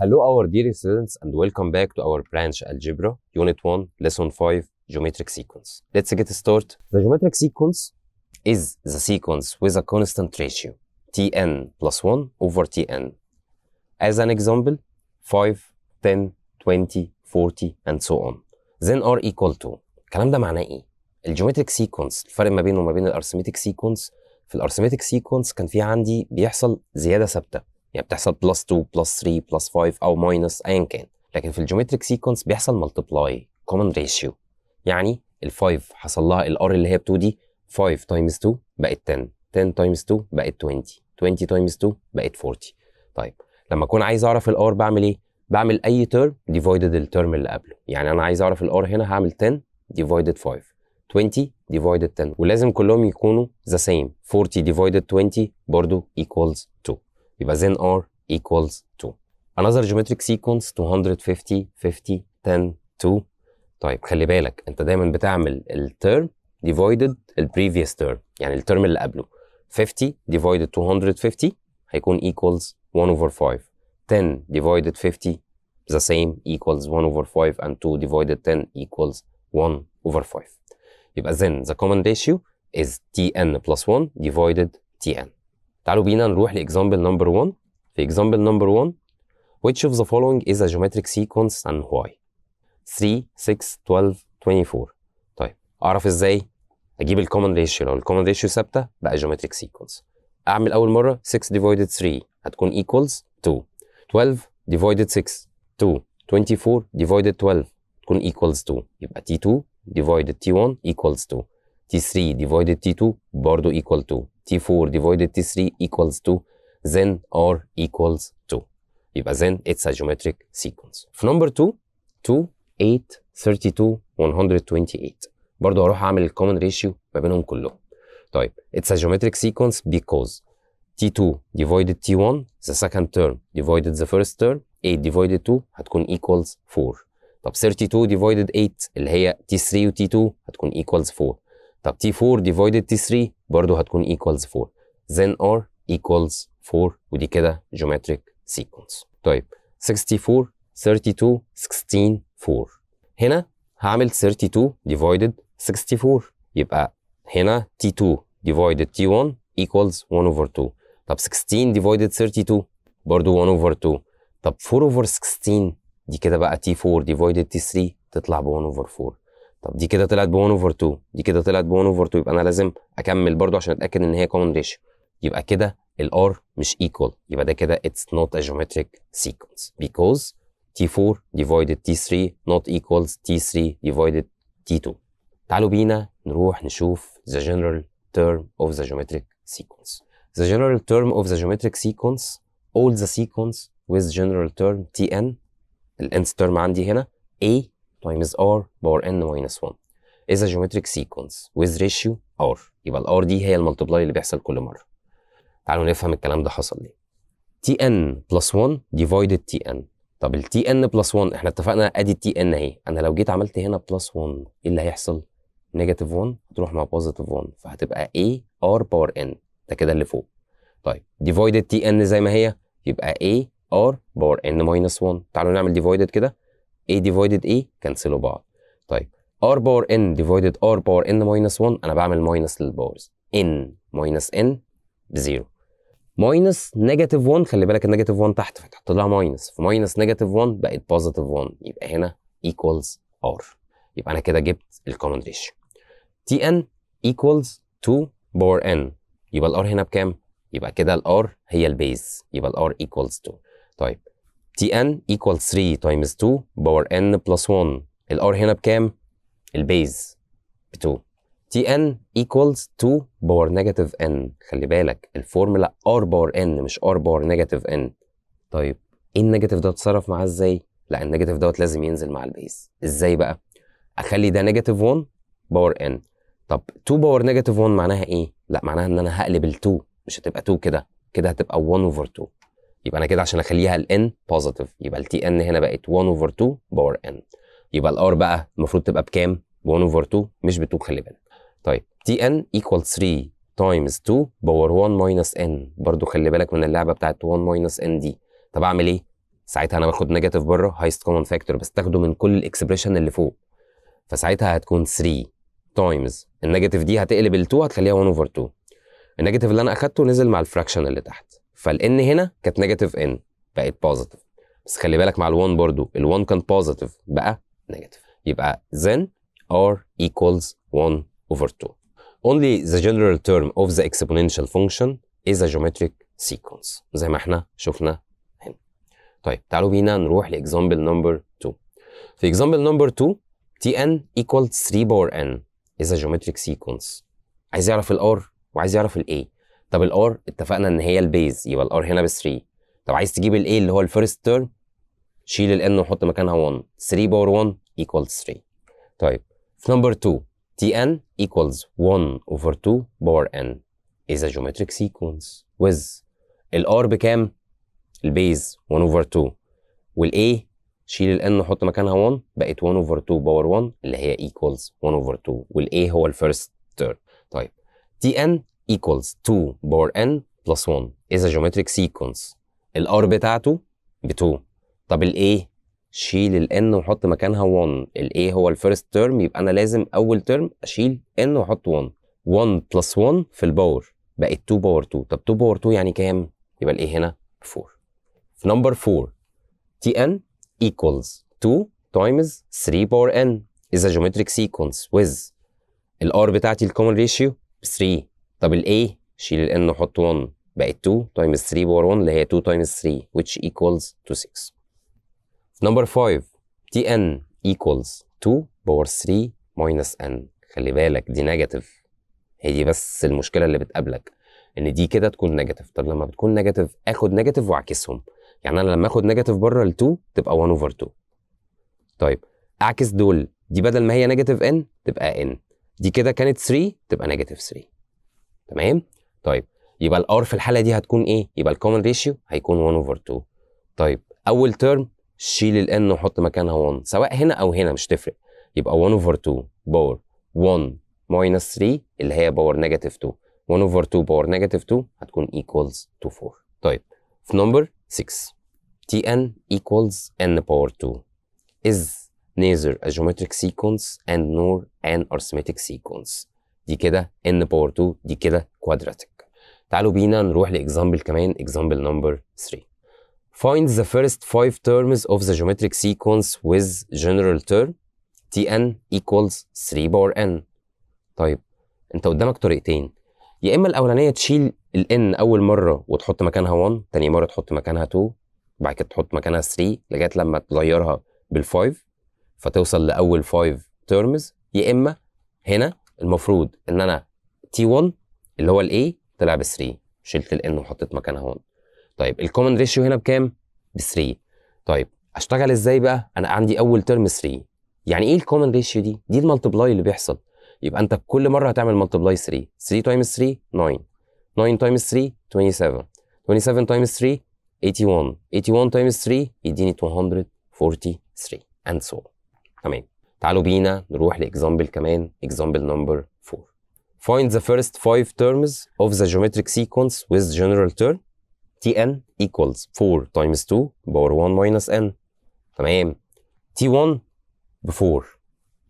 Hello, our dear students, and welcome back to our branch algebra, unit 1, lesson 5, geometric sequence. Let's get started. The geometric sequence is the sequence with a constant ratio, tn plus 1 over tn. As an example, 5, 10, 20, 40, and so on. Then are equal to. الكلام ده معناه ايه؟ الجيومتريك سيكونس الفرق ما بينه وما بين الارثمتيك سيكونس في الارثمتيك سيكونس كان في عندي بيحصل زياده ثابته يعني بتحصل plus 2 plus 3 plus 5 أو minus ايا كان. لكن في ال geometric sequence بيحصل multiply common ratio يعني ال5 حصل لها ال r اللي هي ب 2 دي 5 times 2 بقت 10 10 times 2 بقت 20 20 times 2 بقت 40 طيب لما أكون عايز أعرف ال r بعمل إيه؟ بعمل أي term divided ال term اللي قبله. يعني أنا عايز أعرف ال r هنا هعمل 10 divided 5 20 divided 10 ولازم كلهم يكونوا the same. 40 divided 20 برضو equals 2 يبقى then r equals 2 another geometric sequence 250 50 10 2 طيب خلي بالك انت دايما بتعمل الترم divided ال previous term يعني الترم اللي قبله 50 divided 250 هيكون equals 1 over 5 10 divided 50 the same equals 1 over 5 and 2 divided 10 equals 1 over 5 يبقى then the common ratio is tn plus 1 divided tn. تعالوا بينا نروح ل example number 1. في example number 1 which of the following is a geometric sequence and why؟ 3 6 12 24 طيب أعرف إزاي؟ أجيب ال common ratio لو ال common ratio ثابتة بقى geometric sequence. أعمل أول مرة 6 divided 3 هتكون equals 2 12 divided 6 2 24 divided 12 تكون equals 2 يبقى t2 divided t1 equals 2 t3 divided t2 برضه equal 2 t4 divided t3 equals 2 then r equals 2 يبقى then it's a geometric sequence في number 2 2 8 32 128 برضه هروح اعمل الكومن ريشيو ما بينهم كلهم طيب it's a geometric sequence because t2 divided t1 the second term divided the first term 8 divided 2 هتكون equals 4 طب 32 divided 8 اللي هي T3 و T2 هتكون equals 4 طب T4 divided T3 برضه هتكون equals 4 then R equals 4 ودي كده geometric sequence طيب 64 32 16 4 هنا هعمل 32 divided 64 يبقى هنا T2 divided T1 equals 1 over 2 طب 16 divided 32 برضه 1 over 2 طب 4 over 16 دي كده بقى T4 divided T3 تطلع ب 1 over 4 طب دي كده طلعت ب1 over 2 دي كده طلعت ب1 over 2 يبقى أنا لازم اكمل برضو عشان اتأكد ان هي common ratio يبقى كده ال r مش equal يبقى ده كده it's not a geometric sequence because T4 divided T3 not equals T3 divided T2 تعالوا بينا نروح نشوف the general term of the geometric sequence. The general term of the geometric sequence all the sequence with general term Tn the term عندي هنا A times r power n minus 1 is a geometric sequence with ratio r. يبقى ال r دي هي الملتبلاي اللي بيحصل كل مرة. تعالوا نفهم الكلام ده حصل ليه. Tn plus 1 divided tn. طب ال tn plus 1 إحنا اتفقنا ادي tn اهي. أنا لو جيت عملت هنا plus 1 إيه اللي هيحصل؟ negative 1 هتروح مع positive 1 فهتبقى a r power n. ده كده اللي فوق. طيب divided tn زي ما هي يبقى a r power n minus 1 تعالوا نعمل divided كده. A divided a cancel وا بعض. طيب. R power n divided r power n minus 1 أنا بعمل minus لل powers n minus n ب zero minus negative 1 خلي بالك ال negative 1 تحت فتحط لها minus ف minus negative 1 بقت positive 1 يبقى هنا equals r. يبقى أنا كده جبت ال common ratio tn equals 2 power n. يبقى ال r هنا بكام؟ يبقى كده ال r هي ال base يبقى ال r equals 2 طيب. Tn equals 3 times 2 power n plus 1 ال r هنا بكام؟ ال base ب 2 tn equals 2 power negative n. خلي بالك ال formula r power n مش r power negative n. طيب إيه ال negative ده اتصرف معاه إزاي؟ لا ال negative دوت لازم ينزل مع ال base إزاي بقى؟ أخلي ده negative 1 power n. طب 2 power negative 1 معناها إيه؟ لا معناها إن أنا هقلب ال 2 مش هتبقى 2 كده. كده هتبقى 1 over 2 يبقى أنا كده عشان أخليها ال n positive يبقى ال tn هنا بقت 1 over 2 power n. يبقى ال r بقى المفروض تبقى بكام؟ ب 1 over 2 مش ب 2 خلي بالك. طيب tn equals 3 times 2 power 1 minus n. برضو خلي بالك من اللعبة بتاعت 1 minus n دي. طب أعمل إيه؟ ساعتها أنا باخد negative بره highest common factor بس تاخده من كل ال expression اللي فوق. فساعتها هتكون 3 times ال negative دي هتقلب ال 2 هتخليها 1 over 2 ال negative اللي أنا أخدته نزل مع ال fraction اللي تحت. فال n هنا كانت negative n بقت positive بس خلي بالك مع ال1 برضو ال1 كان positive بقى negative يبقى then r equals 1 over 2 only the general term of the exponential function is a geometric sequence. زي ما إحنا شفنا هنا. طيب تعالوا بينا نروح ل example number 2 في example number 2 tn equals 3 power n is a geometric sequence. عايز يعرف ال r وعايز يعرف ال a طب ال r اتفقنا إن هي ال base يبقى ال r هنا ب 3 طب عايز تجيب ال a اللي هو ال first term شيل ال n وحط مكانها 1 3 power 1 equals 3 طيب في number 2 tn equals 1 over 2 power n is a geometric sequence with ال r بكام؟ ال base 1 over 2 وال a شيل ال n وحط مكانها 1 بقت 1 over 2 power 1 اللي هي equals 1 over 2 وال a هو ال first term طيب tn equals 2 power n plus 1 is a geometric sequence. ال r بتاعته ب 2 طب ال a شيل ال n وحط مكانها 1 ال a هو ال first term يبقى أنا لازم أول term أشيل n وأحط 1 1 plus 1 في ال power بقت 2 power 2 طب 2 power 2 يعني كام؟ يبقى ال a هنا 4 في number 4 tn equals 2 times 3 power n is a geometric sequence with ال r بتاعتي ال common ratio 3 طب ال a شيل ال n وحط 1 بقت 2 times 3 power 1 اللي هي 2 times 3 which equals to 6 number 5 tn equals 2 power 3 minus n. خلي بالك دي negative هي دي بس المشكلة اللي بتقابلك إن دي كده تكون negative طب لما بتكون negative آخد negative واعكسهم. يعني أنا لما آخد negative بره ال 2 تبقى 1 over 2 طيب أعكس دول. دي بدل ما هي نيجاتيف n تبقى n. دي كده كانت 3 تبقى negative 3 تمام؟ طيب يبقى ال r في الحالة دي هتكون إيه؟ يبقى ال common ratio هيكون 1 over 2 طيب أول term شيل ال n وحط مكانها 1 سواء هنا أو هنا مش تفرق. يبقى 1 over 2 power 1 minus 3 اللي هي power negative 2 1 over 2 power negative 2 هتكون equals to 4 طيب في number 6 tn equals n power 2 is neither a geometric sequence and nor an arithmetic sequence. دي كده n power 2 دي كده quadratic. تعالوا بينا نروح ل example كمان example number 3 Find the first five terms of the geometric sequence with general term. Tn equals 3 power n. طيب انت قدامك طريقتين. يا إما الأولانية تشيل ال n أول مرة وتحط مكانها 1 تاني مرة تحط مكانها 2 بعد كده تحط مكانها 3 لغاية لما تغيرها بال5 فتوصل لأول 5 terms. يا إما هنا المفروض إن أنا t1 اللي هو ال a طلع ب 3 شلت ال n وحطيت مكانها 1 طيب ال common ratio هنا بكام؟ ب 3 طيب أشتغل إزاي بقى؟ أنا عندي أول term 3 يعني إيه ال common ratio دي؟ دي ال multiply اللي بيحصل. يبقى أنت كل مرة هتعمل multiply 3 3 times 3 9 9 times 3 27 27 times 3 81 81 times 3 يديني 243 and so on. تمام. تعالوا بينا نروح ل example كمان example number 4 Find the first five terms of the geometric sequence with general term tn equals 4 times 2 power 1 minus n. تمام. T1 ب 4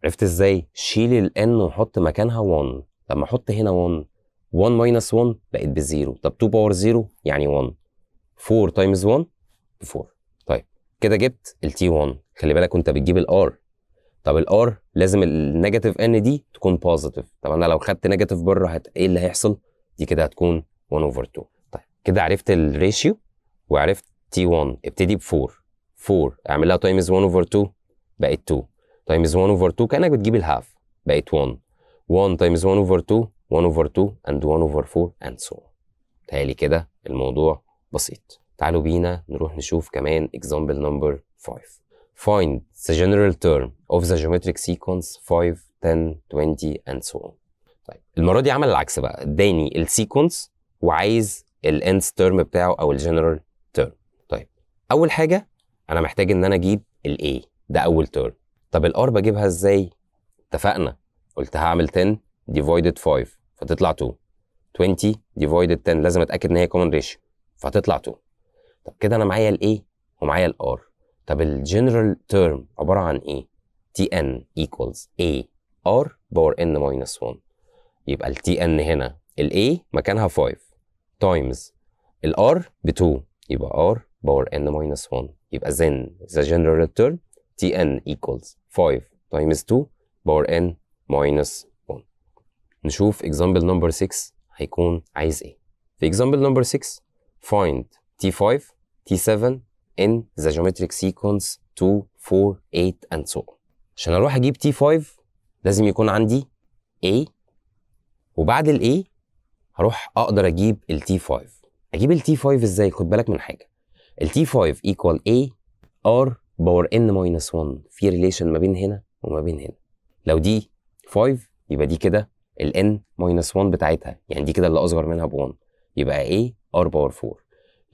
عرفت إزاي؟ شيل ال n وحط مكانها 1 لما أحط هنا 1 1 minus 1 بقت ب 0 طب 2 power 0 يعني 1 4 times 1 ب 4 طيب كده جبت ال t1 خلي بالك وانت بتجيب ال r. طب ال r لازم ال negative n دي تكون positive طب أنا لو خدت negative بره هت... إيه اللي هيحصل؟ دي كده هتكون 1 over 2 طيب كده عرفت ال ratio وعرفت t 1 ابتدي ب 4 4 اعمل لها times 1 over 2 بقت 2 times 1 over 2 كأنك بتجيب ال half بقت 1 1 times 1 over 2 1 over 2 and 1 over 4 and so on. تهيألي كده الموضوع بسيط. تعالوا بينا نروح نشوف كمان example number 5 Find the general term of the geometric sequence 5, 10, 20 and so on. طيب المرة دي عمل العكس بقى اداني ال sequence وعايز ال nth term بتاعه أو الجنرال term. طيب أول حاجة أنا محتاج إن أنا أجيب ال A ده أول term. طب ال r بجيبها إزاي؟ اتفقنا قلت هعمل 10 divided 5 فتطلع 2 20 divided 10 لازم أتأكد إن هي common ratio فتطلع 2 طب كده أنا معايا ال A ومعايا ال r طب ال general term عباره عن إيه tn equals a r power n minus 1 يبقى ال tn هنا ال a مكانها 5 times ال r ب 2 يبقى r باور n minus 1 يبقى then the general term tn equals 5 times 2 باور n minus 1 نشوف example number 6 هيكون عايز إيه في example number 6 find t5 t7 in the geometric sequence 2 4 8 and so on. عشان أروح أجيب t5 لازم يكون عندي a وبعد ال a هروح أقدر أجيب ال t5 أجيب ال t5 إزاي؟ خد بالك من حاجة. ال t5 equal a r power n minus 1 في relation ما بين هنا وما بين هنا. لو دي 5 يبقى دي كده ال n minus 1 بتاعتها. يعني دي كده اللي اصغر منها ب 1 يبقى a r power 4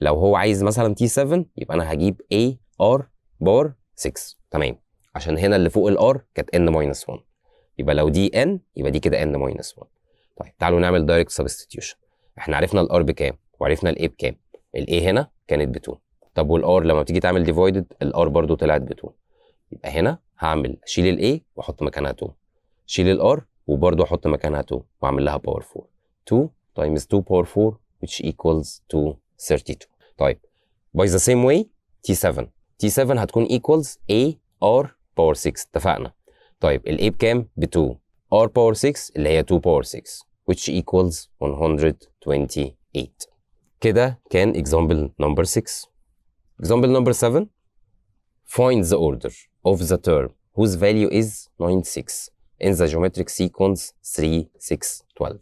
لو هو عايز مثلا t7 يبقى أنا هجيب a r power 6 تمام. عشان هنا اللي فوق ال r كانت n minus 1 يبقى لو دي n يبقى دي كده n minus 1 طيب تعالوا نعمل direct substitution إحنا عرفنا ال r بكام؟ وعرفنا ال a بكام؟ ال a هنا كانت ب 2 طب وال r لما بتيجي تعمل divided ال r برضو طلعت ب 2 يبقى هنا هعمل أشيل ال a وأحط مكانها 2 شيل ال r وبرضو أحط مكانها 2 وأعمل لها power 4 2 times 2 power 4 which equals to 32 طيب by the same way t7 t7 هتكون equals a r باور 6 اتفقنا طيب الاي بكام ب 2 r باور 6 اللي هي 2 باور 6 which equals 128 كده كان example number 6 example number 7 find the order of the term whose value is 96 in the geometric sequence 3 6 12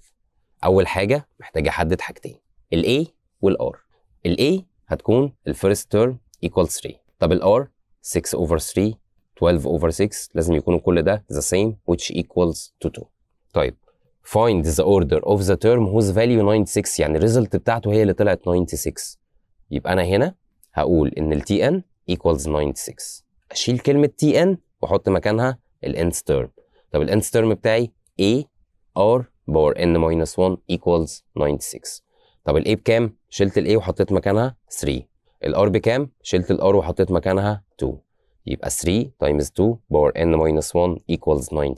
اول حاجه محتاج احدد حاجتين ال A وال R ال A هتكون ال first term equal 3 طب ال R 6 over 3 12 over 6 لازم يكونوا كل ده the same which equals to 2 طيب find the order of the term whose value 96 يعني الريزلت بتاعته هي اللي طلعت 96 يبقى أنا هنا هقول إن ال tn equals 96 أشيل كلمة tn وأحط مكانها ال nth term. طب ال nth term بتاعي a r power n minus 1 equals 96 طب ال a بكام؟ شلت ال a وحطيت مكانها 3 ال r بكام؟ شلت ال r وحطيت مكانها 2 يبقى 3 times 2 power n minus 1 equals 96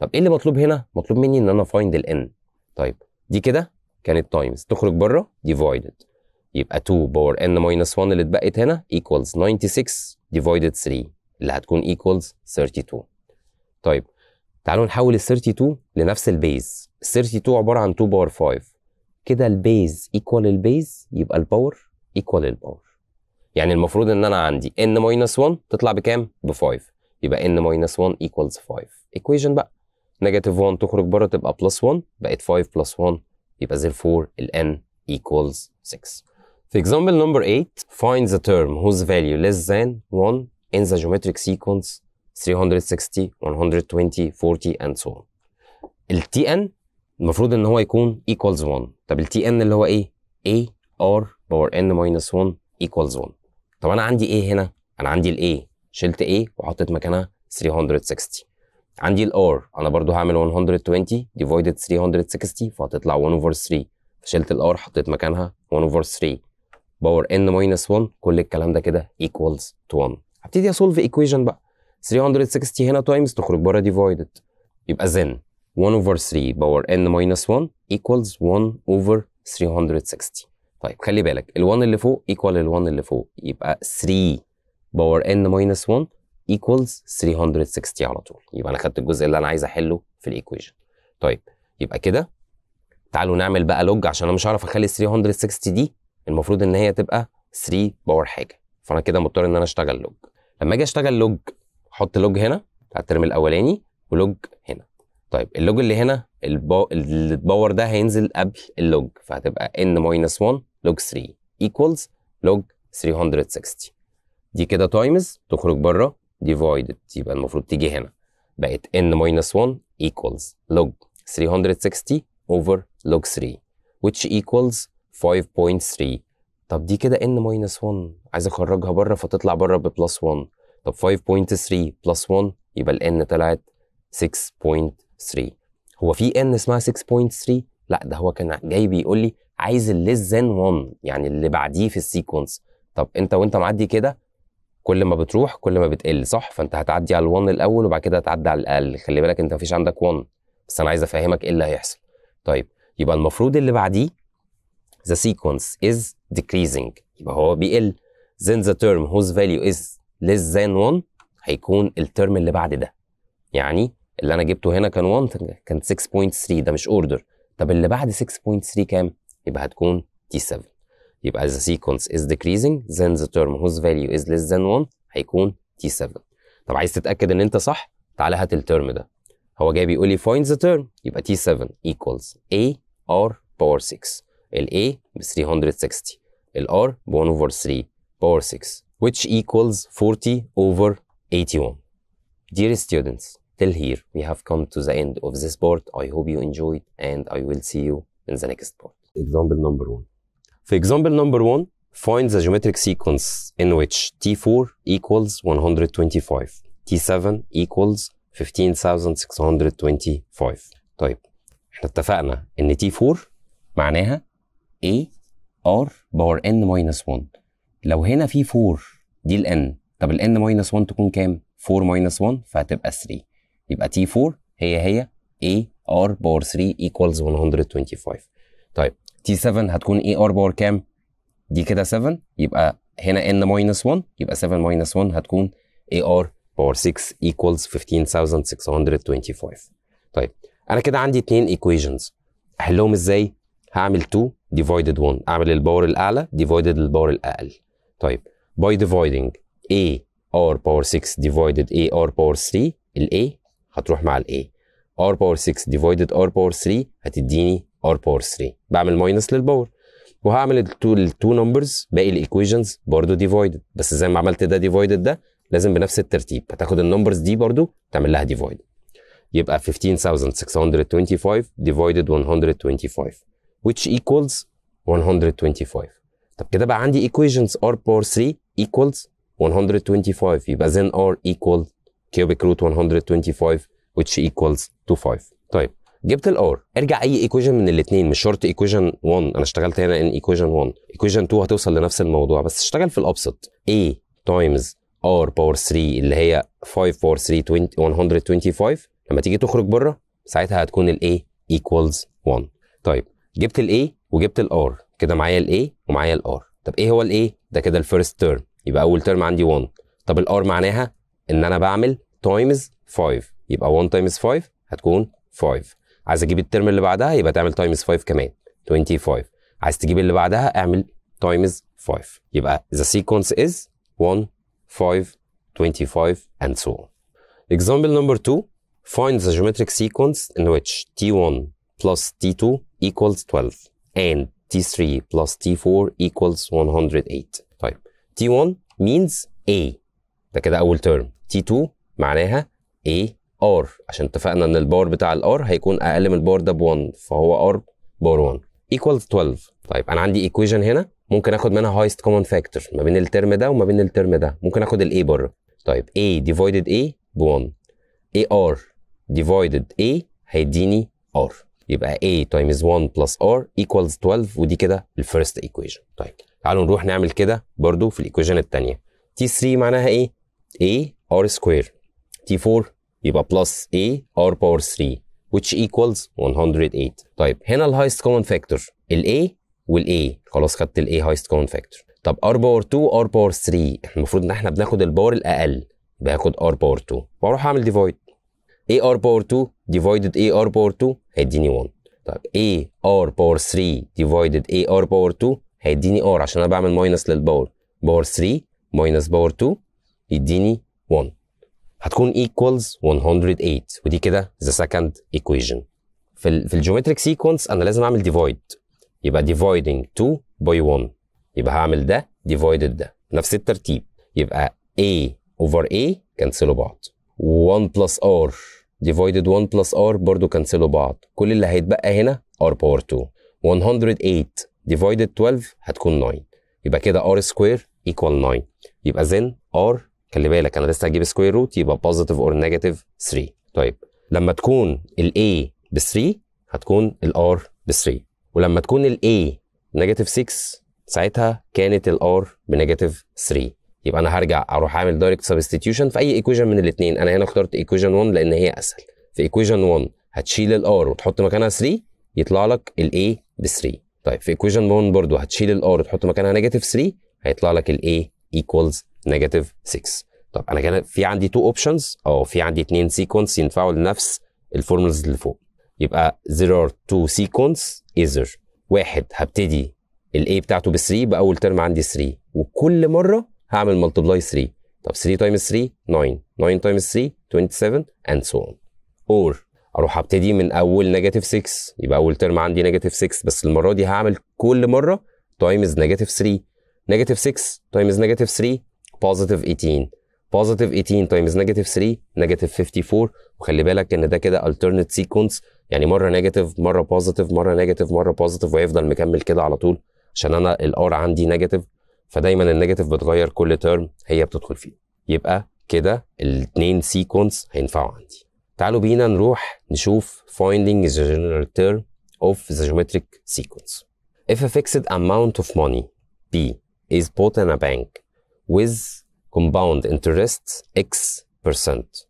طب إيه اللي مطلوب هنا؟ مطلوب مني إن أنا find ال n. طيب دي كده كانت times. تخرج بره divided. يبقى 2 power n minus 1 اللي اتبقت هنا equals 96 divided 3 اللي هتكون equals 32 طيب تعالوا نحول ال 32 لنفس ال base ال 32 عبارة عن 2 power 5 كده ال base equal ال base يبقى ال power equal ال power يعني المفروض ان أنا عندي n minus 1 تطلع بكام؟ ب 5 يبقى n minus 1 equals 5 equation بقى negative 1 تخرج بره تبقى plus 1 بقت 5 plus 1 يبقى therefore ال n equals 6 في example number 8 find the term whose value less than 1 in the geometric sequence 360 120 40 and so on ال tn المفروض إن هو يكون equals 1 طب ال tn اللي هو إيه؟ A r باور n minus 1 equals 1 طب أنا عندي إيه هنا. أنا عندي ال a. شلت a وحطيت مكانها 360 عندي ال r. أنا برضو هعمل 120 divided 360 فهتطلع 1 over 3 شلت ال r حطيت مكانها 1 over 3 power n minus 1 كل الكلام ده كده equals to 1 هبتدي أ solve equation بقى. 360 هنا times تخرج بره divided. يبقى then 1 over 3 power n minus 1 equals 1 over 360 طيب خلي بالك ال 1 اللي فوق equal ال 1 اللي فوق يبقى 3 power n minus 1 equals 360 على طول. يبقى أنا خدت الجزء اللي أنا عايز أحله في ال equation. طيب يبقى كده. تعالوا نعمل بقى log عشان أنا مش هعرف أخلي 360 دي المفروض إن هي تبقى 3 power حاجة. فأنا كده مضطر إن أنا أشتغل log لما أجي أشتغل log أحط log هنا بتاع ال term الأولاني و log هنا. طيب ال log اللي هنا البا... ال power ده هينزل قبل ال log فهتبقى n minus 1 log 3 equals log 360 دي كده times تخرج بره divided يبقى المفروض تيجي هنا. بقت n minus 1 equals log 360 over log 3 which equals 5.3 طب دي كده n minus 1 عايز اخرجها بره فتطلع بره ب plus 1 طب 5.3 plus 1 يبقى ال n طلعت 6.3 هو في n اسمها 6.3 لا ده هو كان جاي بيقول لي عايز ال less than 1 يعني اللي بعديه في السيكونس طب انت وانت معدي كده كل ما بتروح كل ما بتقل صح؟ فانت هتعدي على ال1 الأول وبعد كده هتعدي على الأقل. خلي بالك انت مفيش عندك 1 بس أنا عايز أفهمك إيه اللي هيحصل. طيب يبقى المفروض اللي بعديه the sequence is decreasing. يبقى هو بيقل. Then the term whose value is less than 1 هيكون ال term اللي بعد ده. يعني اللي أنا جبته هنا كان 1 كان 6.3 ده مش order طب اللي بعد 6.3 كام يبقى هتكون T7 يبقى the sequence is decreasing then the term whose value is less than 1 هيكون T7 طب عايز تتأكد ان انت صح تعالى هات الترم ده هو جاي بيقول لي find the term يبقى T7 equals A R power 6 ال A ب 360 ال R ب 1 over 3 power 6 which equals 40 over 81 Dear students till here we have come to the end of this part I hope you enjoyed and I will see you in the next part Example number 1 في example number 1 find the geometric sequence in which T4 equals 125 T7 equals 15625 طيب احنا اتفقنا ان T4 معناها A R باور N minus 1 لو هنا في 4 دي ال N طب ال N minus 1 تكون كام؟ 4 minus 1 فهتبقى 3 يبقى T4 هي هي A R power 3 equals 125 طيب T7 هتكون A R power كام؟ دي كده 7 يبقى هنا N minus 1 يبقى 7 minus 1 هتكون A R power 6 equals 15625 طيب أنا كده عندي اتنين equations. أحلهم إزاي؟ هعمل 2 divided 1 أعمل ال power الأعلى divided ال power الأقل. طيب by dividing a r power 6 divided a r power 3 ال a هتروح مع ال a r power 6 divided r power 3 هتديني r power 3 بعمل minus لل power وهعمل ال two numbers باقي ال equations برضه divided بس زي ما عملت ده divided ده لازم بنفس الترتيب. هتاخد ال numbers دي برضه تعمل لها divide يبقى 15625 divided 125 which equals 125 طب كده بقى عندي equations r power 3 equals 125 يبقى then r equal cubic root 125 which equals 25 طيب جبت ال r ارجع أي equation من الاثنين مش شرط equation 1 أنا اشتغلت هنا ان equation 1 equation 2 هتوصل لنفس الموضوع بس اشتغل في الأبسط. A times r power 3 اللي هي 5 power 3 equals 125 لما تيجي تخرج بره ساعتها هتكون ال a equals 1 طيب جبت ال a وجبت ال r. كده معايا ال a ومعايا ال r. طب إيه هو ال a ده كده ال first term يبقى أول term عندي 1 طب ال r معناها إن أنا بعمل times 5 يبقى 1 times 5 هتكون 5 عايز أجيب ال term اللي بعدها يبقى تعمل times 5 كمان 25 عايز تجيب اللي بعدها اعمل times 5 يبقى the sequence is 1 5 25 and so on. Example number 2 find the geometric sequence in which t1 plus t2 equals 12 and t3 plus t4 equals 108 طيب t1 means a. ده كده اول term t2 معناها a r. عشان اتفقنا إن ال power بتاع ال r هيكون أقل من ال power ده ب 1 فهو r power 1 equals 12 طيب أنا عندي equation هنا. ممكن آخد منها highest common factor ما بين ال term ده وما بين ال term ده. ممكن آخد ال a بره طيب a divided a ب 1 ar divided a هيديني r. يبقى a times 1 plus r equals 12 ودي كده ال first equation. طيب تعالوا نروح نعمل كده برضو في ال equation الثانية t3 معناها إيه؟ A r square. T4 يبقى plus a r power 3 which equals 108 طيب هنا ال highest common factor ال a وال a. خلاص خدت ال a highest common factor طب r power 2 r power 3 إحنا المفروض إن إحنا بناخد ال power الأقل. باخد r power 2 وأروح أعمل divide a r power 2 divided a r power 2 هيديني 1 طيب a r power 3 divided a r power 2 هيديني r. عشان أنا بعمل minus لل power power 3 minus power 2 يديني 1 هتكون equals 108 ودي كده the second equation. في ال في ال geometric sequence أنا لازم أعمل divide. يبقى dividing 2 by 1 يبقى هعمل ده divided ده. نفس الترتيب. يبقى a over a cancel وا بعض. 1 plus r divided 1 plus r برضو cancel وا بعض. كل اللي هيتبقى هنا r power 2 108 divided 12 هتكون 9 يبقى كده r square equal 9 يبقى then r خلي بالك أنا لسه هجيب square root يبقى positive or negative 3 طيب لما تكون ال A ب 3 هتكون ال R ب 3 ولما تكون ال A negative 6 ساعتها كانت ال R ب negative 3 يبقى أنا هرجع أروح أعمل direct substitution في أي equation من الاثنين أنا هنا اخترت equation 1 لأن هي أسهل. في equation 1 هتشيل ال r وتحط مكانها 3 يطلع لك ال a ب 3 طيب في equation 1 برضو هتشيل ال r وتحط مكانها negative 3 هيطلع لك ال a equals negative 6 طب أنا كده في عندي two options آه في عندي اثنين sequence ينفعوا لنفس ال formulas اللي فوق. يبقى there are two sequence either واحد هبتدي ال a بتاعته ب 3 باول term عندي 3 وكل مرة هعمل multiply 3 طب 3 times 3 9 9 times 3 27 and so on. Or أروح ابتدي من أول negative 6 يبقى أول term عندي negative 6 بس المرة دي هعمل كل مرة times negative 3 negative 6 times negative 3 positive 18 positive 18 times negative 3 negative 54 وخلي بالك إن ده كده alternate sequence. يعني مرة negative مرة positive مرة negative مرة positive ويفضل مكمل كده على طول. عشان أنا ال r عندي negative فدايما ال negative بتغير كل term هي بتدخل فيه. يبقى كده الاثنين sequence هينفعوا عندي. تعالوا بينا نروح نشوف finding the general term of the geometric sequence. If a fixed amount of money B is put in a bank with compound interest X percent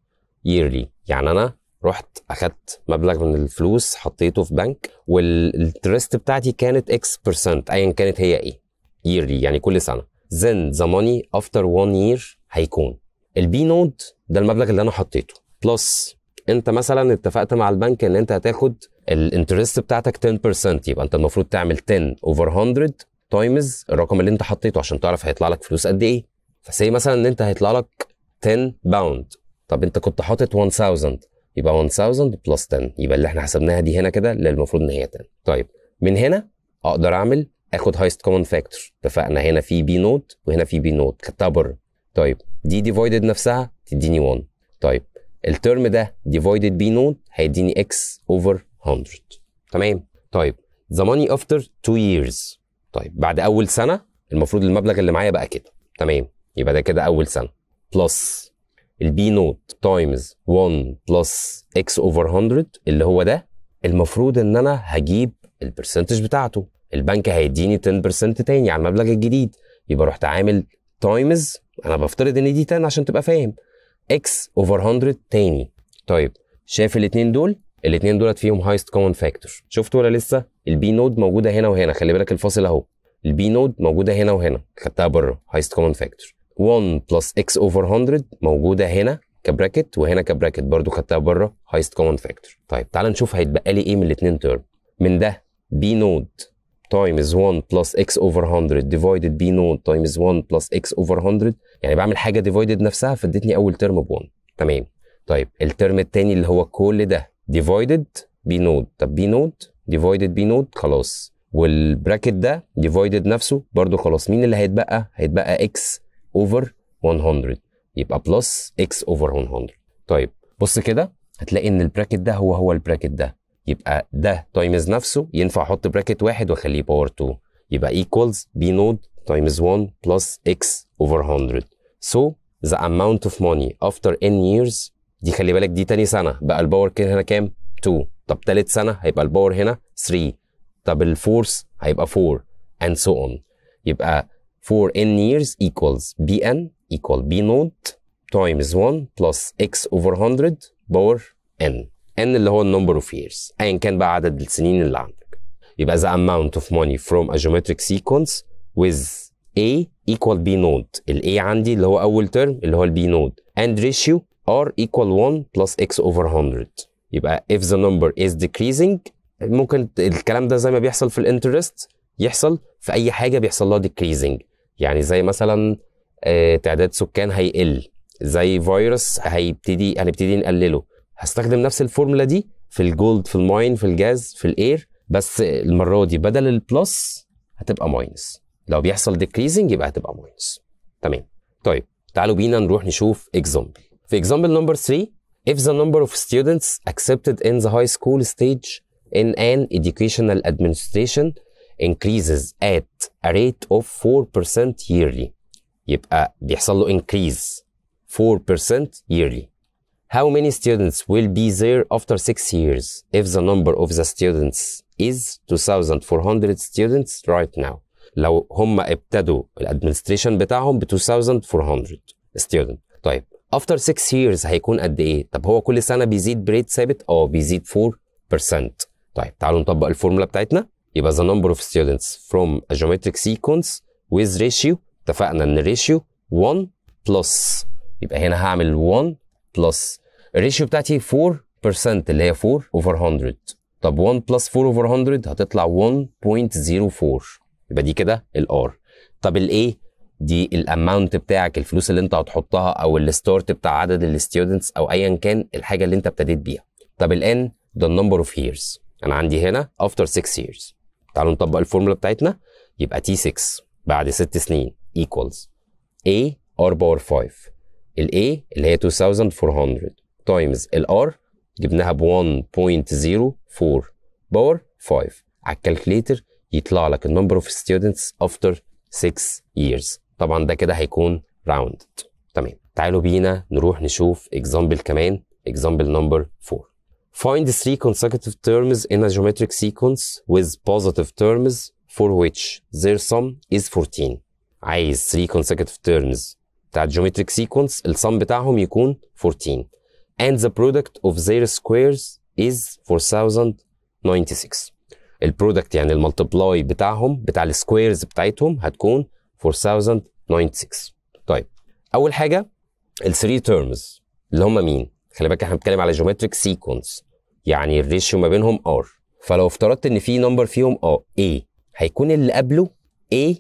yearly. يعني أنا رحت أخدت مبلغ من الفلوس حطيته في بنك وال interest بتاعتي كانت X percent أيا كانت هي إيه؟ yearly يعني كل سنة. Then the money after one year هيكون. ال B note ده المبلغ اللي أنا حطيته. plus أنت مثلا اتفقت مع البنك إن أنت هتاخد ال interest بتاعتك 10% يبقى أنت المفروض تعمل 10 over 100 times الرقم اللي انت حطيته عشان تعرف هيطلع لك فلوس قد إيه. ف say مثلا إن انت هيطلع لك 10 pound طب انت كنت حاطط 1000 يبقى 1000 plus 10 يبقى اللي إحنا حسبناها دي هنا كده اللي المفروض إن هي 10 طيب من هنا أقدر أعمل آخد highest common factor اتفقنا هنا في B note وهنا في B note خدتها بره. طيب دي divided نفسها تديني 1 طيب ال term ده divided B note هيديني x over 100 تمام؟ طيب the money after 2 years. طيب بعد أول سنة المفروض المبلغ اللي معايا بقى كده. تمام يبقى ده كده أول سنة. plus ال b node times 1 plus x over 100 اللي هو ده المفروض إن أنا هجيب ال percentage بتاعته. البنك هيديني 10% تاني على المبلغ الجديد. يبقى رحت عامل times أنا بفترض إن دي 10 عشان تبقى فاهم. x over 100 تاني. طيب شايف الاثنين دول؟ الاثنين دولت فيهم highest common factor شفت ولا لسه؟ ال b node موجودة هنا وهنا خلي بالك الفاصل أهو. ال b node موجودة هنا وهنا خدتها بره highest common factor 1 plus x over 100 موجودة هنا ك bracket وهنا ك bracket برضو خدتها بره highest common factor طيب تعال نشوف هيتبقى لي إيه من الاثنين term من ده b node times 1 plus x over 100 divided b node times 1 plus x over 100 يعني بعمل حاجة divided نفسها فادتني أول term ب 1 تمام. طيب ال term الثاني اللي هو كل ده divided b node. طب b node divided b node خلاص. وال bracket ده divided نفسه برضو خلاص. مين اللي هيتبقى؟ هيتبقى x over 100 يبقى plus x over 100 طيب بص كده هتلاقي إن ال bracket ده هو هو ال bracket ده. يبقى ده times نفسه ينفع أحط bracket واحد وأخليه power 2 يبقى equals b node times 1 plus x over 100 so the amount of money after n years دي خلي بالك دي تاني سنة. بقى ال power كده هنا كام؟ 2 طب تالت سنة هيبقى ال power هنا 3 طب ال fourth هيبقى 4 and so on يبقى for n years equals bn equal b node times 1 plus x over 100 power n n اللي هو ال number of years ايا كان بقى عدد السنين اللي عندك يبقى the amount of money from a geometric sequence with a equal b node ال a عندي اللي هو اول ترم اللي هو ال b node and ratio r equal 1 plus x over 100 يبقى if the number is decreasing ممكن الكلام ده زي ما بيحصل في الانترست يحصل في أي حاجة بيحصل لها decreasing. يعني زي مثلا آه، تعداد سكان هيقل زي فيروس هيبتدي هنبتدي نقلله. هستخدم نفس الفورمولا دي في ال gold في ال mine في الجاز في ال air بس المرة دي بدل ال plus هتبقى minus. لو بيحصل decreasing يبقى هتبقى minus. تمام. طيب تعالوا بينا نروح نشوف example. في example number 3 if the number of students accepted in the high school stage in an educational administration increases at a rate of 4% yearly يبقى بيحصل له increase 4% yearly How many students will be there after six years if the number of the students is 2,400 students right now? لو هم ابتدوا الادمنستريشن بتاعهم ب 2400 ستودنت طيب افتر 6 years هيكون قد إيه؟ طب هو كل سنة بيزيد ب rate ثابت؟ آه بيزيد 4% طيب تعالوا نطبق الفورمولا بتاعتنا. يبقى the number of students from a geometric sequence with ratio اتفقنا إن ال ratio 1 plus يبقى هنا هعمل 1 plus ال ratio بتاعتي 4% اللي هي 4 over 100 طب 1 plus 4 over 100 هتطلع 1.04 يبقى دي كده ال r طب ال a دي ال amount بتاعك الفلوس اللي انت هتحطها أو ال start بتاع عدد ال students أو ايا كان الحاجة اللي انت ابتديت بيها. طب ال n ده ال number of years. أنا عندي هنا after 6 years. تعالوا نطبق الفورمولا بتاعتنا. يبقى t 6 بعد 6 سنين equals a r power 5 ال a اللي هي 2400 times ال r جبناها ب 1.04 power 5 على ال calculator يطلع لك ال number of students after 6 years. طبعا ده كده هيكون rounded تمام تعالوا بينا نروح نشوف example كمان example number 4 Find three consecutive terms in a geometric sequence with positive terms for which their sum is 14 عايز 3 consecutive terms بتاع geometric sequence السم بتاعهم يكون 14 and the product of their squares is 4096 البرودكت يعني الملتبلاي بتاعهم بتاع السكويرز بتاعتهم هتكون 4096 طيب أول حاجة ال 3 terms اللي هم مين؟ خلي بالك إحنا بنتكلم على geometric sequence يعني ال ratio ما بينهم r فلو افترضت إن في number فيهم آه A هيكون اللي قبله A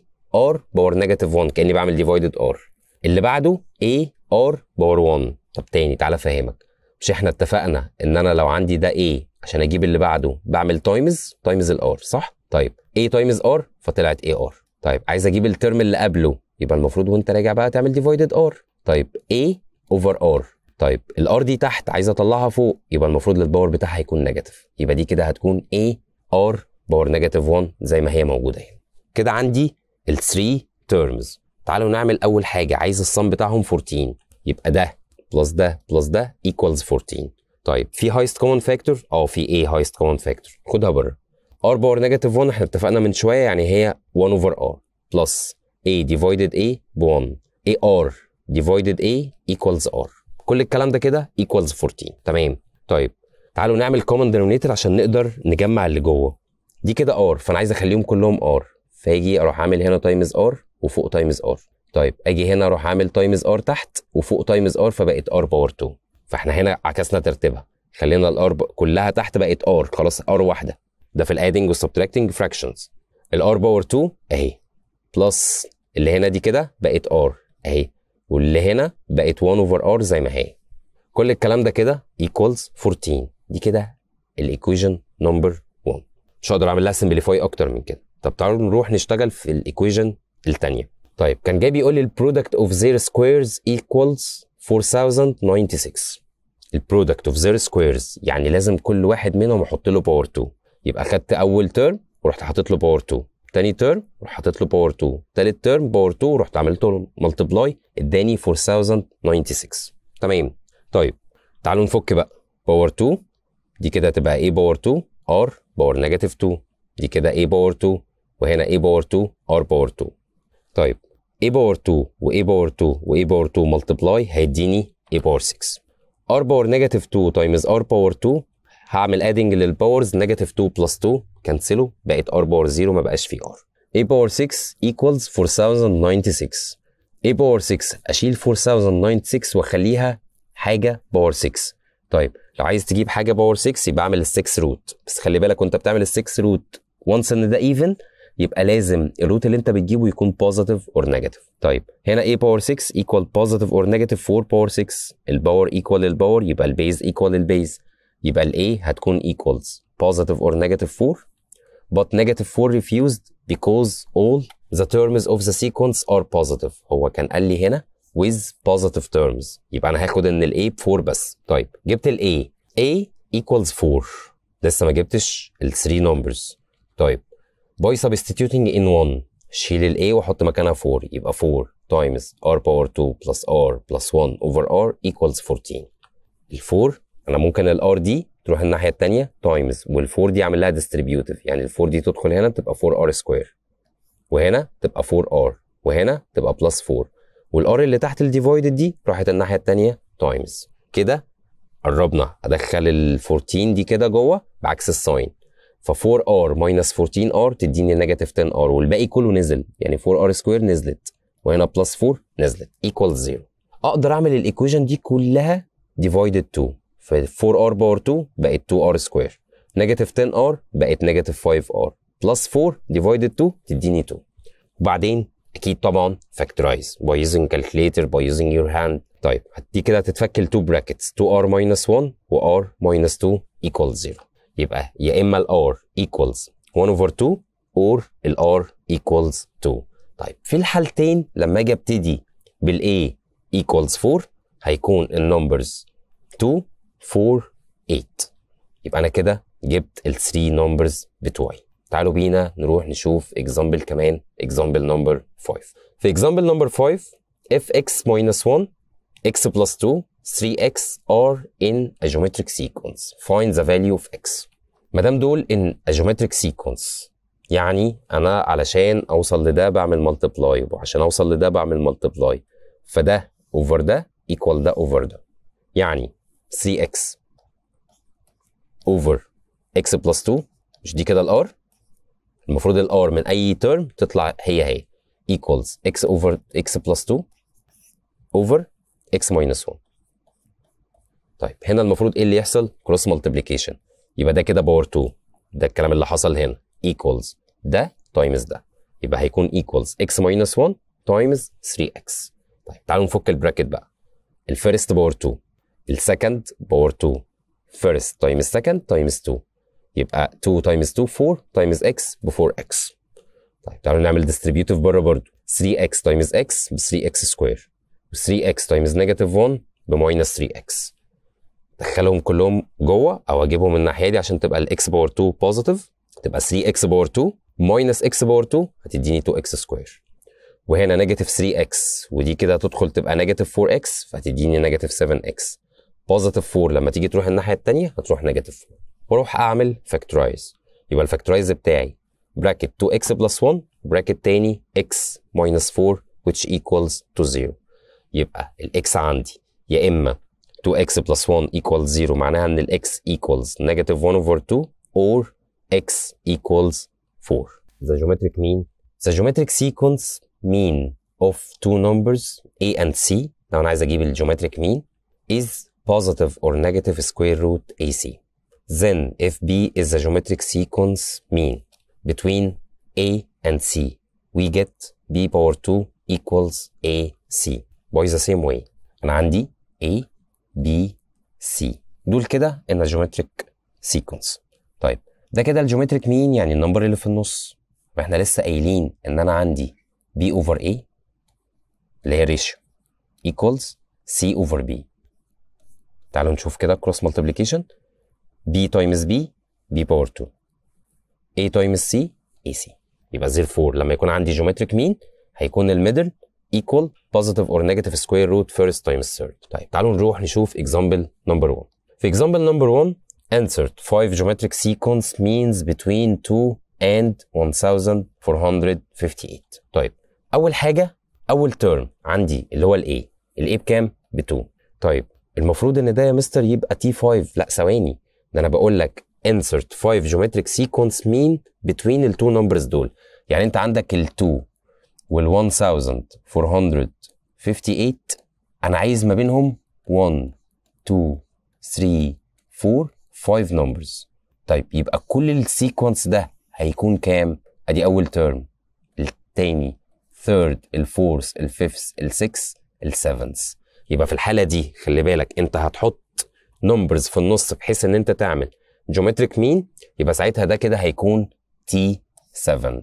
R power negative 1 كأني بعمل divided R. اللي بعده A R power 1 طب تاني تعالى أفهمك. مش إحنا اتفقنا إن أنا لو عندي ده A عشان أجيب اللي بعده بعمل times times ال r صح؟ طيب A times R فطلعت AR طيب عايز أجيب ال term اللي قبله يبقى المفروض وأنت راجع بقى تعمل divided R طيب A over R طيب ال r دي تحت عايز أطلعها فوق يبقى المفروض ال power بتاعها يكون negative يبقى دي كده هتكون A R power negative 1 زي ما هي موجودة هنا. كده عندي ال 3 terms. تعالوا نعمل أول حاجة عايز ال sum بتاعهم 14 يبقى ده plus ده plus ده equals 14 طيب في highest common factor آه في A highest common factor. خدها بره. R power negative 1 إحنا اتفقنا من شوية يعني هي 1 over R plus A divided A ب 1 AR divided A equals R. كل الكلام ده كده equals 14 تمام. طيب تعالوا نعمل common denominator عشان نقدر نجمع اللي جوه. دي كده R فأنا عايز أخليهم كلهم R. فأجي أروح اعمل هنا times R وفوق times R. طيب أجي هنا أروح اعمل times R تحت وفوق تايمز R فبقت R power 2 فإحنا هنا عكسنا ترتيبها. خلينا ال r. كلها تحت بقت r خلاص r واحدة. ده في ال adding وال subtracting fractions ال r power 2 اهي. plus اللي هنا دي كده بقت r اهي. واللي هنا بقت 1 over r زي ما هي. كل الكلام ده كده equals 14 دي كده ال equation number 1 مش هقدر أعمل لها simplify أكتر من كده. طب تعالوا نروح نشتغل في ال equation الثانية طيب كان جاي بيقول لي ال product of their squares equals 4096 ال product of their squares يعني لازم كل واحد منهم أحط له power 2 يبقى خدت أول term ورحت حاطط له power 2 تاني term رحت حاطط له power 2 تالت term power 2 ورحت عملت له multiply اداني 4096 تمام. طيب تعالوا نفك بقى. power 2 دي كده هتبقى a power 2 r power negative 2 دي كده a power 2 وهنا a power 2 r power 2 طيب a power 2 و a power 2 و a power 2 multiply هيديني a power 6 r power negative 2 times r power 2 هعمل adding لل powers negative 2 plus 2 cancel له بقت r power 0 ما بقاش فيه r. a power 6 equals 4096 a power 6 أشيل 4096 وأخليها حاجة power 6 طيب لو عايز تجيب حاجة power 6 يبقى اعمل ال 6 root بس خلي بالك وانت بتعمل ال 6 root once ان ده even يبقى لازم ال root اللي انت بتجيبه يكون positive or negative طيب هنا a power 6 equal positive or negative 4 power 6 ال power equal ال power يبقى ال base equal ال base يبقى ال a هتكون equals positive or negative 4 but negative 4 refused because all the terms of the sequence are positive هو كان قال لي هنا with positive terms يبقى أنا هاخد ان ال a ب 4 بس طيب جبت ال a a equals 4 لسه ما جبتش ال 3 numbers طيب by substituting in 1 شيل ال a واحط مكانها 4 يبقى 4 times r power 2 plus r plus 1 over r equals 14 ال 4 أنا ممكن ال r دي تروح الناحية الثانية times وال 4 دي اعمل لها distributive. يعني ال 4 دي تدخل هنا تبقى 4 r square. وهنا تبقى 4 r وهنا تبقى plus 4 وال r اللي تحت ال divided دي راحت الناحية الثانية times كده قربنا. أدخل ال 14 دي كده جوه بعكس ال sign ف 4 r minus 14 r تديني negative 10 r والباقي كله نزل. يعني 4 r square نزلت. وهنا plus 4 نزلت. equal 0 أقدر أعمل ال equation دي كلها divided 2 ف 4 r power 2 بقت 2 r square. negative 10 r بقت negative 5 r. plus 4 divided 2 تديني 2 وبعدين أكيد طبعا factorize by using calculator by using your hand طيب دي كده هتتفك ل 2 brackets 2 r minus 1 و r minus 2 equal 0 يبقى يا إما ال r equals 1 over 2 or ال r equals 2 طيب في الحالتين لما أجي أبتدي بال a equals 4 هيكون ال numbers 2 4 8 يبقى أنا كده جبت ال 3 numbers بتوعي. تعالوا بينا نروح نشوف example كمان example number 5 في example number 5 if x minus 1 x plus 2 3x are in a geometric sequence. Find the value of x. ما دول in a geometric sequence يعني أنا علشان أوصل لده بعمل multiply وعشان أوصل لده بعمل multiply فده over ده equal ده over ده. يعني 3x over x plus 2 مش دي كده ال r المفروض ال r من أي term تطلع هي هي. Equals x over x plus 2 over x minus 1 طيب هنا المفروض إيه اللي يحصل؟ cross multiplication يبقى ده كده power 2 ده الكلام اللي حصل هنا. Equals ده times ده. يبقى هيكون equals x minus 1 times 3x طيب تعالوا نفك ال bracket بقى. ال first power 2 ال second power 2 first times second times 2 يبقى 2 times 2 4 times x ب 4x طيب تعالوا نعمل distributive برة برضه 3x times x ب 3x square و 3x times negative 1 ب minus 3x دخلهم كلهم جوه أو أجيبهم الناحية دي عشان تبقى ال x power 2 positive تبقى 3x power 2 minus x power 2 هتديني 2x square وهنا negative 3x ودي كده هتدخل تبقى negative 4x فهتديني negative 7x positive 4 لما تيجي تروح الناحية الثانية هتروح negative 4 وأروح أعمل factorize يبقى ال factorize بتاعي. bracket 2x plus 1 bracket تاني x minus 4 which equals to 0 يبقى ال x عندي. يا إما 2x plus 1 equals 0 معناها إن ال x equals negative 1 over 2 or x equals 4 the geometric mean. The geometric sequence mean of two numbers a and c. لو أنا عايز أجيب ال geometric mean is positive or negative square root ac then if b is the geometric sequence mean between a and c we get b power 2 equals ac by the same way أنا عندي a b c دول كده ان ال geometric sequence طيب ده كده ال geometric mean يعني ال number اللي في النص ما إحنا لسه قايلين ان أنا عندي b over a اللي هي ratio equals c over b تعالوا نشوف كده cross multiplication b times b b power 2 a times c ac يبقى 4 لما يكون عندي geometric mean هيكون ال middle equal positive or negative square root first times third طيب تعالوا نروح نشوف example number 1 في example number 1 insert 5 geometric sequence means between 2 and 1458 طيب أول حاجة أول term عندي اللي هو ال a ال a بكام؟ ب 2 طيب المفروض إن ده يا مستر يبقى T 5 لا ثواني. ده أنا بقول لك insert 5 geometric sequence mean between ال two numbers دول. يعني أنت عندك ال 2 وال 1458 أنا عايز ما بينهم 1 2 3 4 5 numbers. طيب يبقى كل ال sequence ده هيكون كام؟ أدي أول term التاني third الفورث الفيفث السكس السيفنث يبقى في الحالة دي خلي بالك انت هتحط numbers في النص بحيث ان انت تعمل geometric mean يبقى ساعتها ده كده هيكون T 7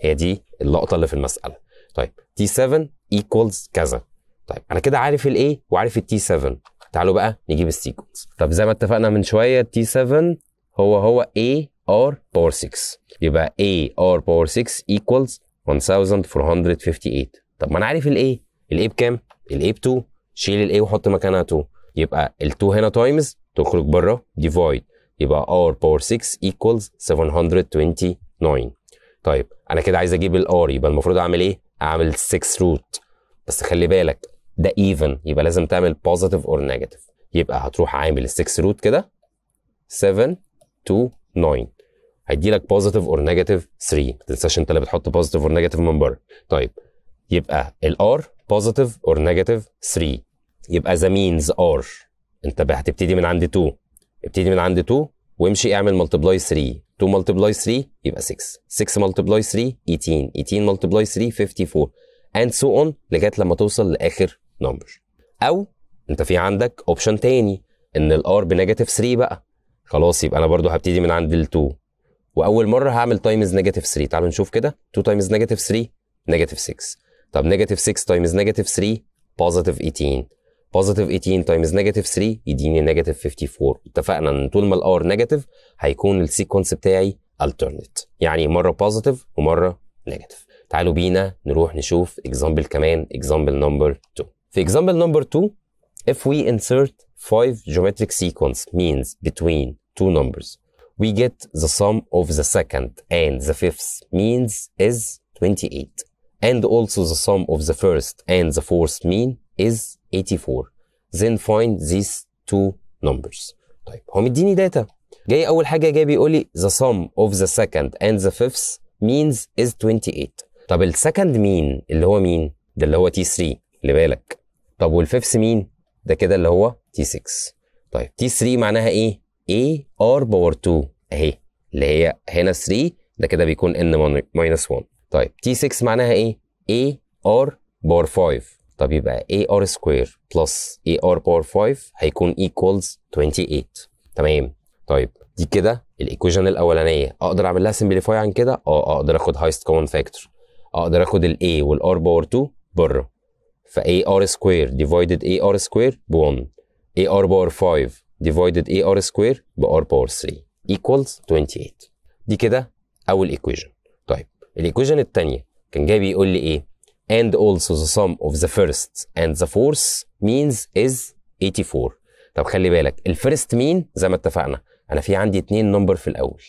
هي دي اللقطة اللي في المسألة. طيب T 7 equals كذا. طيب أنا كده عارف ال a وعارف ال T 7 تعالوا بقى نجيب ال sequence طب زي ما اتفقنا من شوية T 7 هو هو A R power 6 يبقى A R power 6 equals 1458 طب ما أنا عارف الايه الايه بكام؟ الايه ب 2 شيل الايه وحط مكانها 2 يبقى ال 2 هنا times تخرج بره divide يبقى R power 6 equals 729 طيب أنا كده عايز أجيب ال R يبقى المفروض أعمل إيه؟ أعمل 6 root بس خلي بالك ده even يبقى لازم تعمل positive or negative يبقى هتروح عامل ال 6 root كده 7 2 9 هيدي لك positive or negative 3 ما تنساش أنت اللي بتحط positive or negative من بره. طيب يبقى ال R positive or negative 3 يبقى that means إن انت هتبتدي من عند 2 ابتدي من عند 2 وامشي اعمل multiply 3 2 multiply 3 يبقى 6 6 multiply 3 18 18 multiply 3 54 and so on لغاية لما توصل لآخر number أو انت في عندك option تاني إن ال R ب negative 3 بقى. خلاص يبقى أنا برضو هبتدي من عند ال 2 وأول مرة هعمل times negative 3 تعالوا نشوف كده. 2 times negative 3 negative 6 طب negative 6 times negative 3 positive 18 positive 18 times negative 3 يديني negative 54 اتفقنا إن طول ما ال R negative هيكون ال sequence بتاعي alternate. يعني مرة positive ومرة negative تعالوا بينا نروح نشوف example كمان example number 2 في example number 2 if we insert 5 geometric sequence means between two numbers we get the sum of the second and the fifth means is 28 and also the sum of the first and the fourth mean is 84 then find these two numbers. طيب هو مديني data جاي أول حاجة جاي بيقول لي the sum of the second and the fifth means is 28 طب ال second mean اللي هو مين؟ ده اللي هو T 3 خلي بالك. طب وال fifth mean ده كده اللي هو T 6 طيب T 3 معناها إيه؟ A r power 2 أهي اللي هي هنا 3 ده كده بيكون n minus 1 طيب T 6 معناها إيه؟ A r power 5 طب يبقى a r square plus a r power 5 هيكون equals 28 تمام؟ طيب دي كده ال equation الأولانية. أقدر أعمل لها simplify عن كده؟ آه أقدر آخد highest common factor أقدر آخد ال a وال r power 2 بره. ف a r square divided a r square ب 1 a r power 5 divided a r square ب r power 3 equals 28 دي كده أول equation طيب ال equation الثانية كان جاي بيقول لي إيه؟ And also the sum of the first and the fourth means is 84 طب خلي بالك ال first mean زي ما اتفقنا أنا في عندي اتنين number في الأول.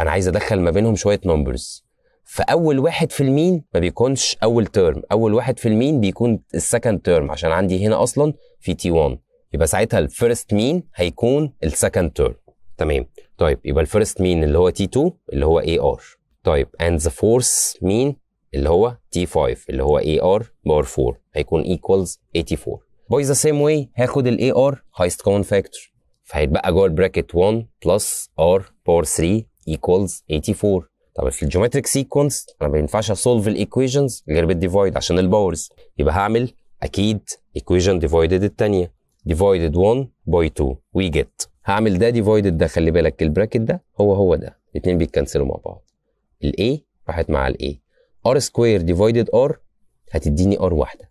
أنا عايز أدخل ما بينهم شوية numbers فأول واحد في ال mean ما بيكونش أول term أول واحد في ال mean بيكون ال second term عشان عندي هنا أصلا في T 1 يبقى ساعتها ال first mean هيكون ال second term تمام؟ طيب يبقى ال first mean اللي هو T 2 اللي هو a r طيب and the fourth mean اللي هو T 5 اللي هو r power 4 هيكون equals 84 by the same way هاخد ال a r highest common factor فهيتبقى جوه ال bracket 1 plus r power 3 equals 84 طب في ال geometric sequence أنا ما ينفعش اسولف الايكويشنز غير بالديفايد عشان الباورز يبقى هعمل أكيد equation divided الثانية divided 1 by 2 we get. هعمل ده divided ده خلي بالك ال bracket ده هو هو ده. الاثنين بيت cancel وا مع بعض. ال A راحت مع ال R square divided R هتديني R واحدة.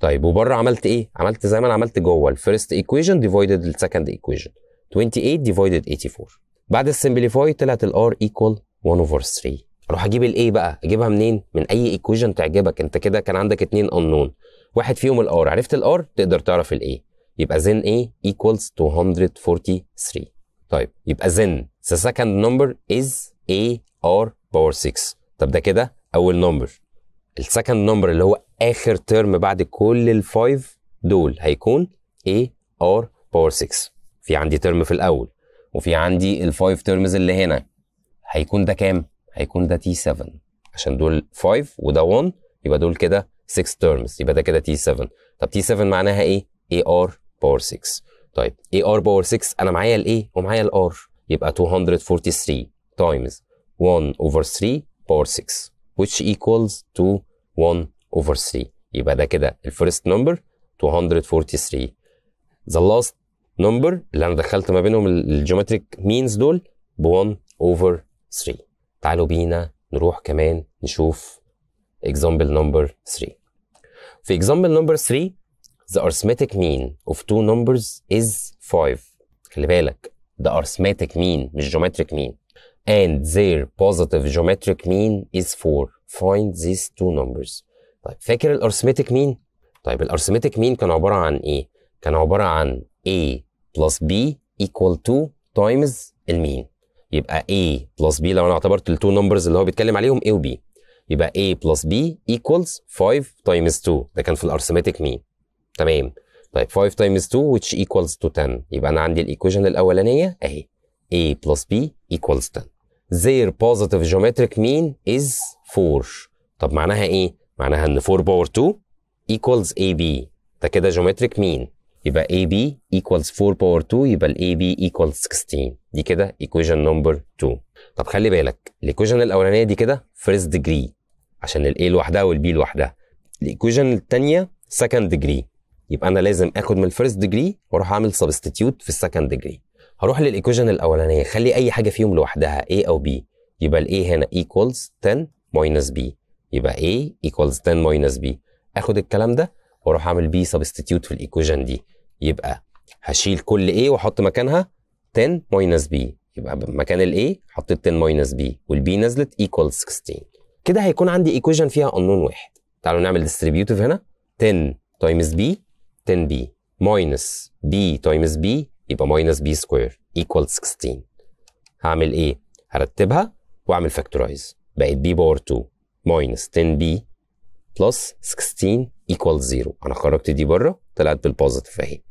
طيب وبره عملت إيه؟ عملت زي ما أنا عملت جوه ال first equation divided ال second equation. 28 divided 84 بعد ال simplify طلعت ال R equal 1 over 3 أروح أجيب ال A بقى. أجيبها منين؟ من أي equation تعجبك. أنت كده كان عندك اتنين unknown. واحد فيهم ال R. عرفت ال R تقدر تعرف ال A. يبقى then A equals 243 طيب يبقى then the second number is A R power 6 طب ده كده أول number ال second number اللي هو آخر term بعد كل ال five دول هيكون A R power 6 في عندي term في الأول وفي عندي ال five terms اللي هنا. هيكون ده كام؟ هيكون ده T 7 عشان دول 5 وده 1 يبقى دول كده 6 terms يبقى ده كده T 7 طب T 7 معناها إيه؟ A R power 6 طيب A R power 6 أنا معايا ال A ومعايا ال R. يبقى 243 times 1 over 3 power 6 which equals to 1 over 3 يبقى ده كده ال first number 243 the last number اللي أنا دخلت ما بينهم الجيومتريك مينز دول ب 1 over 3 تعالوا بينا نروح كمان نشوف example number 3 في example number 3 the arithmetic mean of two numbers is 5 خلي بالك the arithmetic mean مش geometric mean and their positive geometric mean is 4 find these two numbers. طيب فاكر ال arithmetic mean طيب ال arithmetic mean كان عبارة عن إيه؟ كان عبارة عن a plus b equal to times ال mean يبقى A plus B لو أنا اعتبرت ال two numbers اللي هو بيتكلم عليهم A و B. يبقى A plus B equals 5 times 2 ده كان في ال arithmetic mean تمام. طيب 5 times 2 which equals to 10 يبقى أنا عندي ال equation الأولانية أهي. A plus B equals 10 their positive geometric mean is 4 طب معناها إيه؟ معناها إن 4 power 2 equals AB ده كده geometric mean. يبقى AB equals 4 power 2 يبقى ال AB equals 16 دي كده equation number 2 طب خلي بالك ال equation الأولانية دي كده first degree. عشان ال A لوحدها وال B لوحدها. ال equation الثانية second degree. يبقى أنا لازم آخد من ال first degree وأروح أعمل substitute في ال second degree هروح لل equation الأولانية. خلي أي حاجة فيهم لوحدها A أو B. يبقى ال A هنا equals 10 minus B. يبقى A equals 10 minus B. آخد الكلام ده وأروح أعمل B substitute في ال equation دي. يبقى هشيل كل A وأحط مكانها 10 minus B. يبقى مكان ال A حطيت 10 minus B. وال B نزلت equals 16 كده هيكون عندي equation فيها unknown واحد. تعالوا نعمل distributive هنا. 10 times B 10b minus b times b يبقى minus b square equals 16 هعمل إيه؟ هرتبها وأعمل factorize. بقت b power 2 minus 10b plus 16 equals 0 أنا خرجت دي بره طلعت بال positive أهي.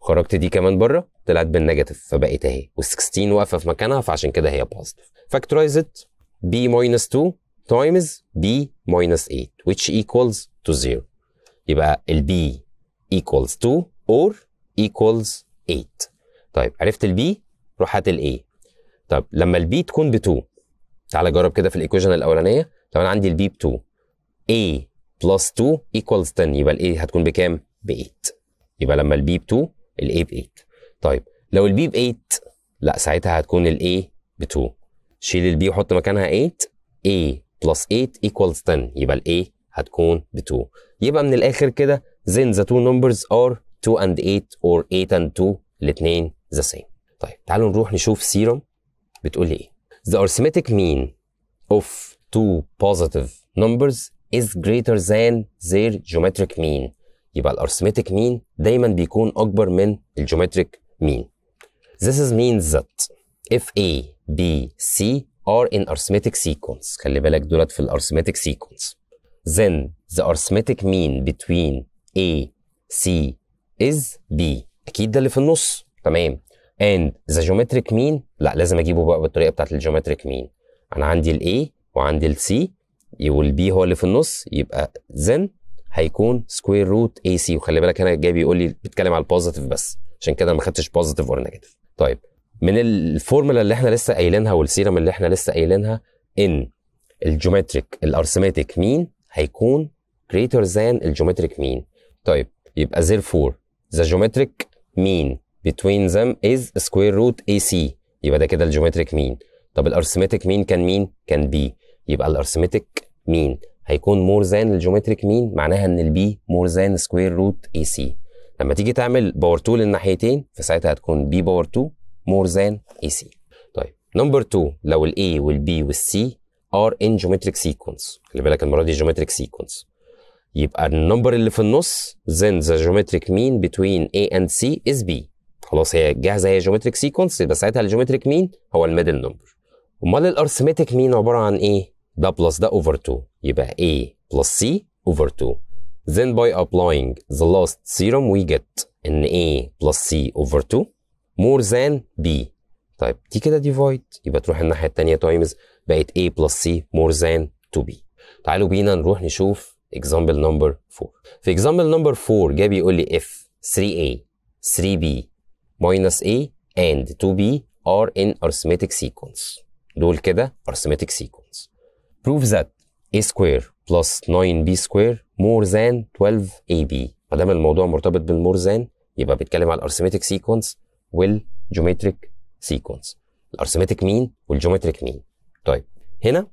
خرجت دي كمان بره طلعت بال negative فبقت أهي. وال16 واقفة في مكانها فعشان كده هي positive it. b minus 2 times b minus 8 which equals to 0 يبقى ال b equals 2 or equals 8 طيب عرفت ال b روح هات ال a طب لما ال b تكون ب 2 تعالى جرب كده في ال equation الأولانية. لو أنا عندي ال b ب 2 a plus 2 equals 10 يبقى ال a هتكون بكام؟ ب 8 يبقى لما ال b ب 2 ال a ب 8 طيب لو ال b ب 8 لا ساعتها هتكون ال a ب 2 شيل ال b وحط مكانها 8 a plus 8 equals 10 يبقى ال a هتكون ب 2 يبقى من الآخر كده then the two numbers are 2 and 8 or 8 and 2 الاثنين the same طيب تعالوا نروح نشوف سيرم بتقول لي ايه the arithmetic mean of two positive numbers is greater than their geometric mean يبقى الارثمتيك mean دايما بيكون اكبر من الجيومتريك mean this is means that if A B C are in arithmetic sequence خلي بالك دولت في الارثمتيك sequence then the arithmetic mean between A C is B اكيد ده اللي في النص تمام. And the geometric mean لا لازم أجيبه بقى بالطريقة بتاعت ال geometric mean. أنا عندي ال A وعندي ال C وال B هو اللي في النص يبقى then هيكون square root AC وخلي بالك هنا جاي بيقول لي بيتكلم على ال positive بس عشان كده ما خدتش positive ولا negative طيب من الفورمولا اللي إحنا لسه قايلينها وال theorem اللي إحنا لسه قايلينها إن ال geometric ال arithmetic mean هيكون greater than ال geometric mean طيب يبقى therefore the geometric mean between them is square root AC يبقى ده كده ال geometric mean. طب ال arithmetic mean كان مين؟ كان B يبقى ال arithmetic mean؟ هيكون more than ال geometric mean؟ معناها إن ال B more than square root AC لما تيجي تعمل power 2 للناحيتين فساعتها هتكون B power 2 more than AC طيب number 2 لو ال A وال B وال C are in geometric sequence خلي بالك المرة دي geometric sequence يبقى ال number اللي في النص then the geometric mean between A and C is B. خلاص هي جاهزة هي geometric sequence يبقى ساعتها ال geometric mean هو ال middle number أمال ال arithmetic mean عبارة عن إيه؟ ده plus ده over 2 يبقى A plus C over 2 then by applying the last theorem we get ان A plus C over 2 more than B. طيب دي كده divide. يبقى تروح الناحية التانية times بقت A plus C more than 2B تعالوا بينا نروح نشوف example number 4 في example number 4 جاي بيقول لي if 3A 3B minus A and 2B are in arithmetic sequence دول كده arithmetic sequence prove that a square plus 9b square more than 12ab ما دام الموضوع مرتبط بال more than يبقى بيتكلم على الارثماتيك سيكونس والجيومتريك سيكونس الارثماتيك مين والجيومتريك مين طيب هنا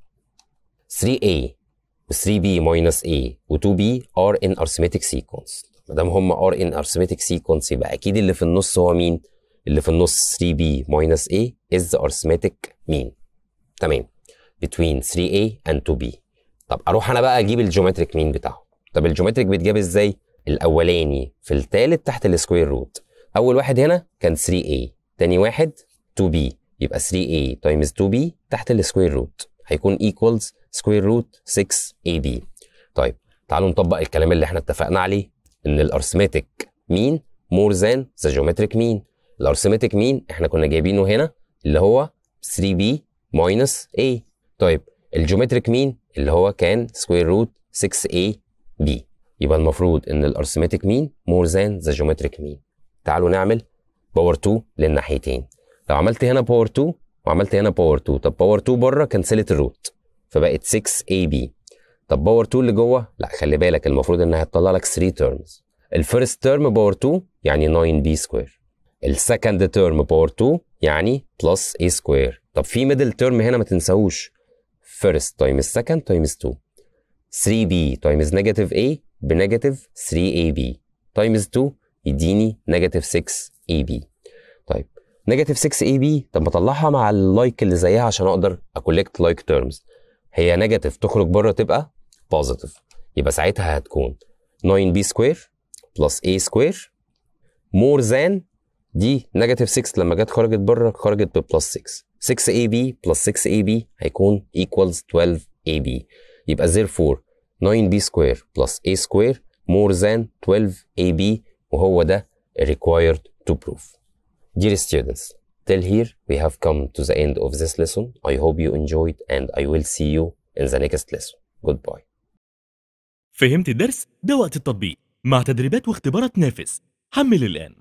3a و 3b minus a و 2b are in arithmetic sequence ما دام هم are in arithmetic sequence يبقى أكيد اللي في النص هو مين؟ اللي في النص 3b minus a is arithmetic mean. تمام. between 3a and 2b طب أروح أنا بقى أجيب ال geometric mean بتاعه طب ال geometric بيتجاب إزاي؟ الأولاني في الثالث تحت ال square root أول واحد هنا كان 3a تاني واحد 2b يبقى 3a times 2b تحت ال square root هيكون equals square root 6ab طيب تعالوا نطبق الكلام اللي إحنا اتفقنا عليه. إن ال arithmetic mean more than the geometric mean ال arithmetic mean إحنا كنا جايبينه هنا اللي هو 3b minus a. طيب ال geometric mean اللي هو كان square root 6a b. يبقى المفروض إن ال arithmetic mean more than the geometric mean تعالوا نعمل power 2 للناحيتين. لو عملت هنا power 2 وعملت هنا power 2 طب power 2 بره cancelت ال root فبقت 6ab طب power 2 اللي جوه؟ لا خلي بالك المفروض إنها هتطلع لك 3 terms ال first term power 2 يعني 9b square ال second term power 2 يعني plus a square طب في middle term هنا ما تنساهوش. first times second times 2 3b times negative a ب negative 3ab times 2 يديني negative 6ab طيب negative 6ab طب ما أطلعها مع ال like اللي زيها عشان أقدر ا collect like terms هي negative تخرج بره تبقى positive يبقى ساعتها هتكون 9b square plus a square more than دي negative 6 لما جت خرجت بره خرجت ب plus 6 6ab plus 6ab هيكون equals 12ab يبقى therefore 9b square plus a square more than 12ab وهو ده required to prove. Dear students, till here we have come to the end of this lesson. I hope you enjoyed and I will see you in the next lesson. Goodbye. فهمت الدرس؟ ده وقت التطبيق. مع تدريبات واختبارات نافس حمل الآن.